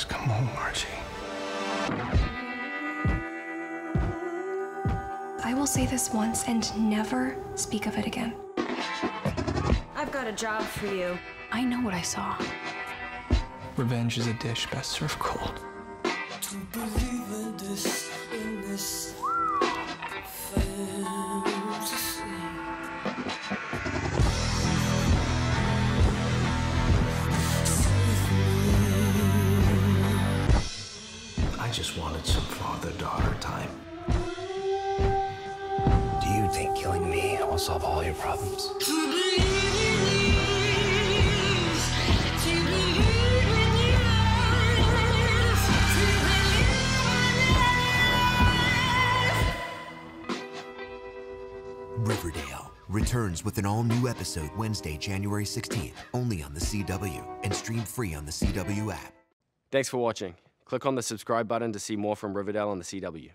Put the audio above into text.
Just come home, Archie. I will say this once and never speak of it again. I've got a job for you. I know what I saw. Revenge is a dish best served cold. I just wanted some father-daughter time. Do you think killing me will solve all your problems? Riverdale returns with an all new episode Wednesday, January 16th, only on the CW and stream free on the CW app. Thanks for watching. Click on the subscribe button to see more from Riverdale on the CW.